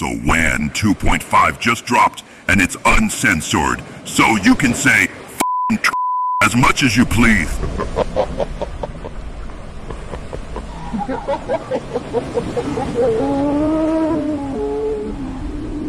So WAN 2.5 just dropped, and it's uncensored. So you can say as much as you please.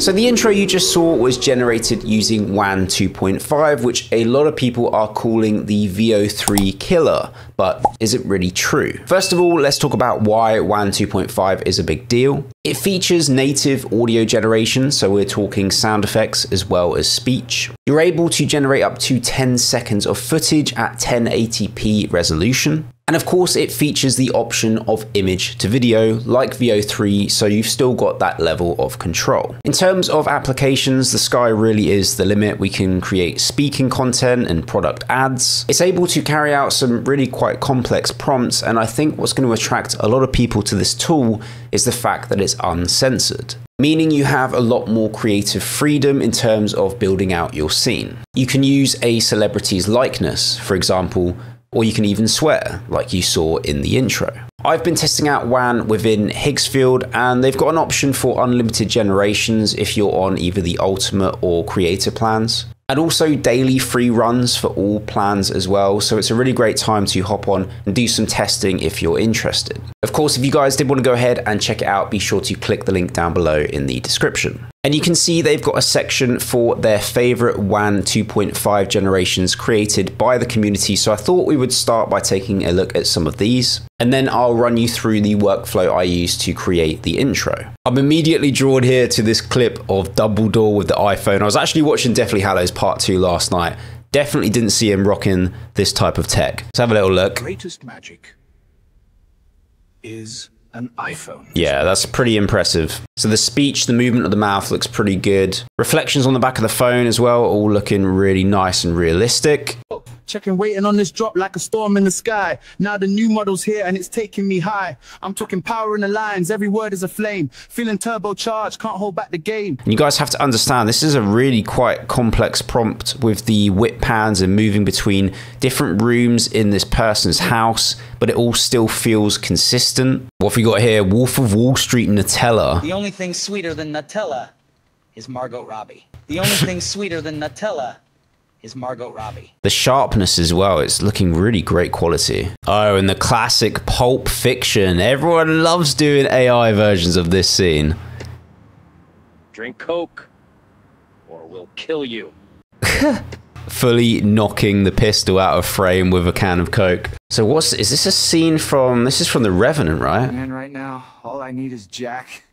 So the intro you just saw was generated using WAN 2.5, which a lot of people are calling the Veo 3 killer, but is it really true? First of all, let's talk about why WAN 2.5 is a big deal. It features native audio generation, so we're talking sound effects as well as speech. You're able to generate up to 10 seconds of footage at 1080p resolution. And of course, it features the option of image to video like Veo 3, so you've still got that level of control. In terms of applications, the sky really is the limit. We can create speaking content and product ads. It's able to carry out some really quite complex prompts, and I think what's going to attract a lot of people to this tool is the fact that it's uncensored meaning you have a lot more creative freedom in terms of building out your scene. You can use a celebrity's likeness, for example, or you can even swear, like you saw in the intro. I've been testing out WAN within Higgsfield, and they've got an option for unlimited generations if you're on either the Ultimate or Creator plans and also daily free runs for all plans as well. So it's a really great time to hop on and do some testing if you're interested. Of course, if you guys did want to go ahead and check it out, be sure to click the link down below in the description. And you can see they've got a section for their favorite WAN 2.5 generations created by the community. So I thought we would start by taking a look at some of these. And then I'll run you through the workflow I use to create the intro. I'm immediately drawn here to this clip of Dumbledore with the iPhone. I was actually watching Deathly Hallows Part 2 last night. Definitely didn't see him rocking this type of tech. Let's have a little look. Greatest magic is an iPhone. Yeah, that's pretty impressive. So the speech, the movement of the mouth looks pretty good. Reflections on the back of the phone as well, all looking really nice and realistic. Checking waiting on this drop like a storm in the sky. Now the new model's here and it's taking me high. I'm talking power in the lines, every word is a flame. Feeling turbocharged, can't hold back the game. You guys have to understand this is a really quite complex prompt with the whip pans and moving between different rooms in this person's house, but it all still feels consistent. What have we got here? Wolf of Wall Street Nutella. The only thing sweeter than Nutella is Margot Robbie. The only thing sweeter than Nutella is Margot Robbie. The sharpness as well, it's looking really great quality. Oh, and the classic Pulp Fiction. Everyone loves doing AI versions of this scene. Drink Coke, or we'll kill you. Fully knocking the pistol out of frame with a can of Coke. So what's, is this a scene from, this is from The Revenant, right? And right now, all I need is Jack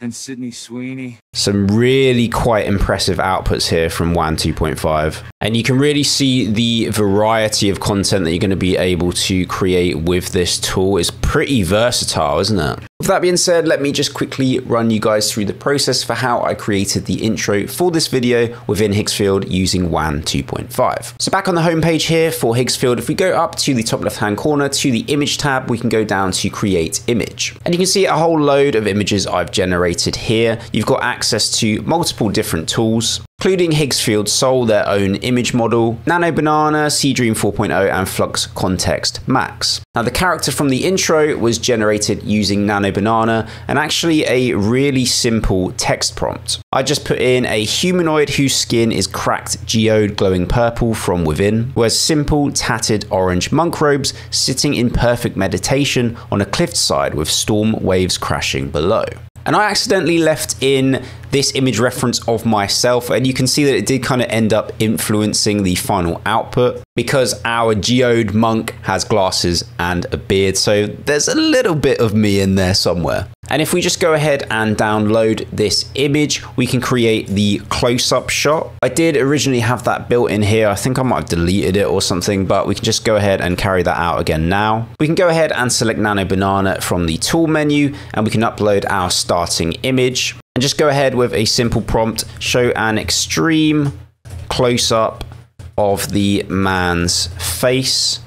and Sydney Sweeney. Some really quite impressive outputs here from WAN 2.5. And you can really see the variety of content that you're going to be able to create with this tool is pretty versatile, isn't it? With that being said, let me just quickly run you guys through the process for how I created the intro for this video within Higgsfield using WAN 2.5. So back on the homepage here for Higgsfield, if we go up to the top left hand corner to the image tab, we can go down to create image. And you can see a whole load of images I've generated here. You've got access to multiple different tools including Higgsfield Soul, their own image model, Nano Banana, Seedream 4.0, and Flux Kontext Max. Now, the character from the intro was generated using Nano Banana and actually a really simple text prompt. I just put in a humanoid whose skin is cracked geode glowing purple from within, wears simple tattered orange monk robes, sitting in perfect meditation on a cliffside with storm waves crashing below. And I accidentally left in this image reference of myself and you can see that it did kind of end up influencing the final output because our geode monk has glasses and a beard so there's a little bit of me in there somewhere. And if we just go ahead and download this image, we can create the close-up shot. I did originally have that built in here. I think I might have deleted it or something, but we can just go ahead and carry that out again now. We can go ahead and select Nano Banana from the tool menu, and we can upload our starting image. And just go ahead with a simple prompt, show an extreme close-up of the man's face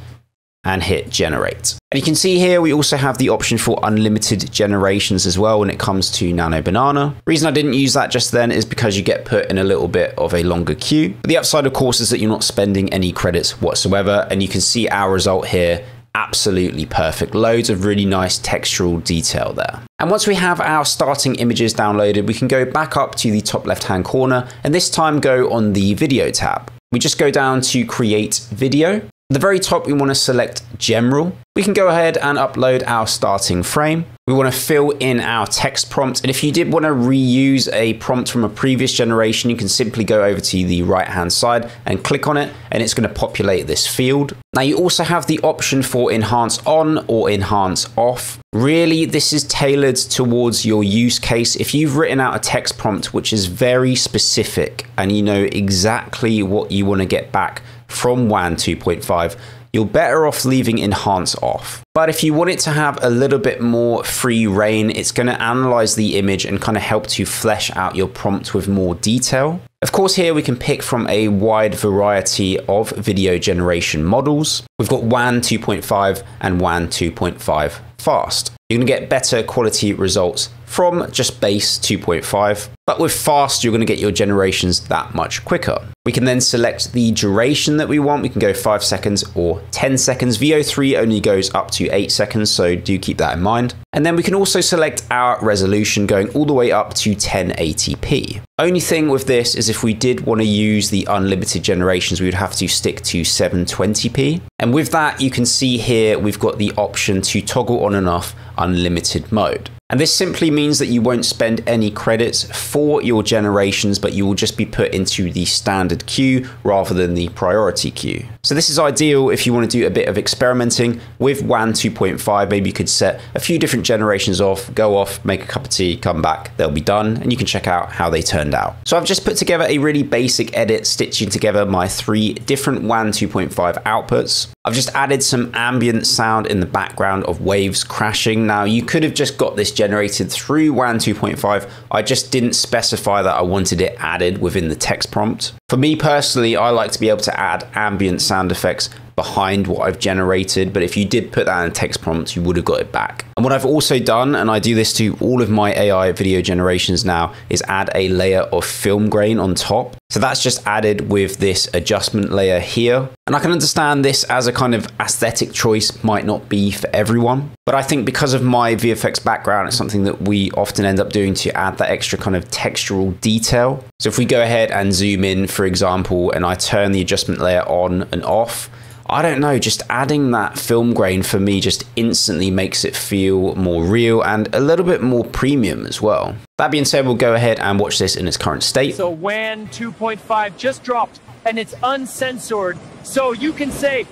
and hit generate. And you can see here we also have the option for unlimited generations as well when it comes to Nano Banana. reason I didn't use that just then is because you get put in a little bit of a longer queue. But the upside of course is that you're not spending any credits whatsoever and you can see our result here absolutely perfect. Loads of really nice textural detail there. And once we have our starting images downloaded, we can go back up to the top left hand corner and this time go on the video tab. We just go down to create video the very top, we want to select general. We can go ahead and upload our starting frame. We want to fill in our text prompt. And if you did want to reuse a prompt from a previous generation, you can simply go over to the right hand side and click on it, and it's going to populate this field. Now you also have the option for enhance on or enhance off. Really, this is tailored towards your use case. If you've written out a text prompt which is very specific and you know exactly what you want to get back from WAN 2.5, you're better off leaving enhance off. But if you want it to have a little bit more free reign, it's going to analyze the image and kind of help to flesh out your prompt with more detail. Of course, here we can pick from a wide variety of video generation models. We've got WAN 2.5 and WAN 2.5 fast. You're to get better quality results from just base 2.5, but with fast, you're going to get your generations that much quicker. We can then select the duration that we want. We can go 5 seconds or 10 seconds. Veo 3 only goes up to 8 seconds, so do keep that in mind. And then we can also select our resolution going all the way up to 1080p. Only thing with this is if we did want to use the unlimited generations, we would have to stick to 720p. And with that, you can see here, we've got the option to toggle on and off unlimited mode. And this simply means that you won't spend any credits for your generations, but you will just be put into the standard queue rather than the priority queue. So this is ideal if you want to do a bit of experimenting with WAN 2.5. Maybe you could set a few different generations off, go off, make a cup of tea, come back, they'll be done, and you can check out how they turned out. So I've just put together a really basic edit, stitching together my three different WAN 2.5 outputs. I've just added some ambient sound in the background of waves crashing. Now you could have just got this generated through WAN 2.5. I just didn't specify that I wanted it added within the text prompt. For me personally, I like to be able to add ambient sound effects behind what I've generated, but if you did put that in text prompt, you would have got it back. And what I've also done, and I do this to all of my AI video generations now, is add a layer of film grain on top. So that's just added with this adjustment layer here. And I can understand this as a kind of aesthetic choice might not be for everyone. But I think because of my VFX background, it's something that we often end up doing to add that extra kind of textural detail. So if we go ahead and zoom in, for example, and I turn the adjustment layer on and off, I don't know, just adding that film grain for me just instantly makes it feel more real and a little bit more premium as well. That being said, we'll go ahead and watch this in its current state. So WAN 2.5 just dropped and it's uncensored, so you can say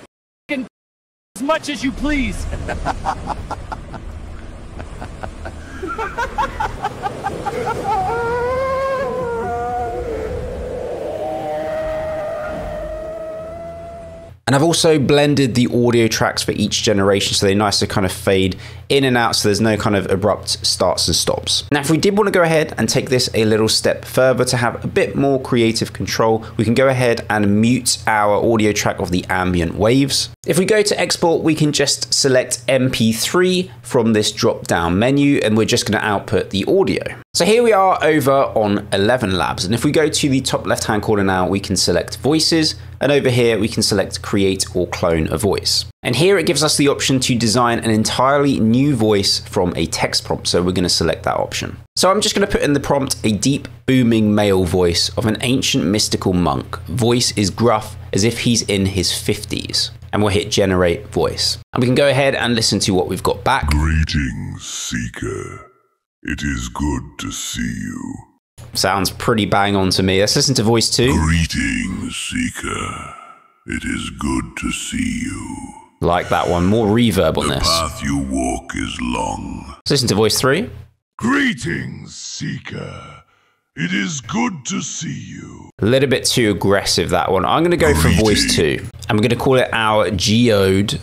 as much as you please. And I've also blended the audio tracks for each generation so they're nice to kind of fade in and out so there's no kind of abrupt starts and stops. Now, if we did want to go ahead and take this a little step further to have a bit more creative control, we can go ahead and mute our audio track of the ambient waves. If we go to export, we can just select MP3 from this drop down menu and we're just going to output the audio. So here we are over on ElevenLabs. And if we go to the top left hand corner now, we can select voices. And over here, we can select create or clone a voice. And here it gives us the option to design an entirely new voice from a text prompt. So we're going to select that option. So I'm just going to put in the prompt a deep, booming male voice of an ancient mystical monk. Voice is gruff as if he's in his 50s. And we'll hit generate voice. And we can go ahead and listen to what we've got back. Greetings, Seeker. It is good to see you. Sounds pretty bang on to me. Let's listen to voice two. Greetings, Seeker. It is good to see you. Like that one. More reverb on The this. path you walk is long. Let's listen to voice three. Greetings, Seeker. It is good to see you. A little bit too aggressive, that one. I'm going to go for voice two. I'm going to call it our geode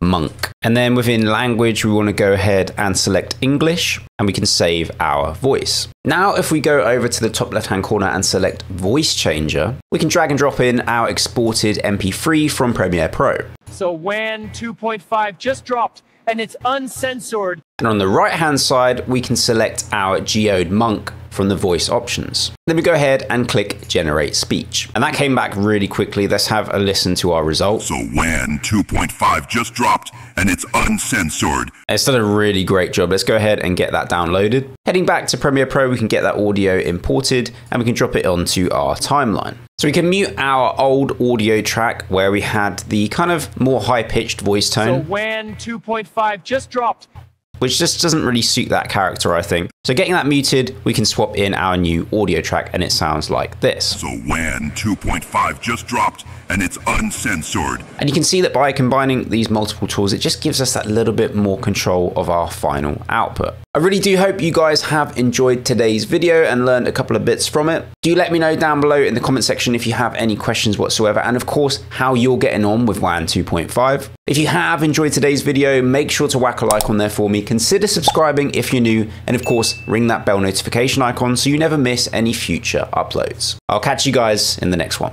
monk. And then within language, we want to go ahead and select English and we can save our voice. Now, if we go over to the top left hand corner and select voice changer, we can drag and drop in our exported MP3 from Premiere Pro. So WAN 2.5 just dropped and it's uncensored, And on the right hand side, we can select our Geode Monk from the voice options. Then we go ahead and click generate speech. And that came back really quickly. Let's have a listen to our results. So WAN 2.5 just dropped and it's uncensored. It's done a really great job. Let's go ahead and get that downloaded. Heading back to Premiere Pro, we can get that audio imported and we can drop it onto our timeline. So we can mute our old audio track where we had the kind of more high pitched voice tone. So WAN 2.5 just dropped. Which just doesn't really suit that character, I think. So getting that muted, we can swap in our new audio track and it sounds like this. So WAN 2.5 just dropped and it's uncensored. And you can see that by combining these multiple tools, it just gives us that little bit more control of our final output. I really do hope you guys have enjoyed today's video and learned a couple of bits from it. Do let me know down below in the comment section if you have any questions whatsoever, and of course, how you're getting on with WAN 2.5. If you have enjoyed today's video, make sure to whack a like on there for me. Consider subscribing if you're new, and of course, ring that bell notification icon so you never miss any future uploads. I'll catch you guys in the next one.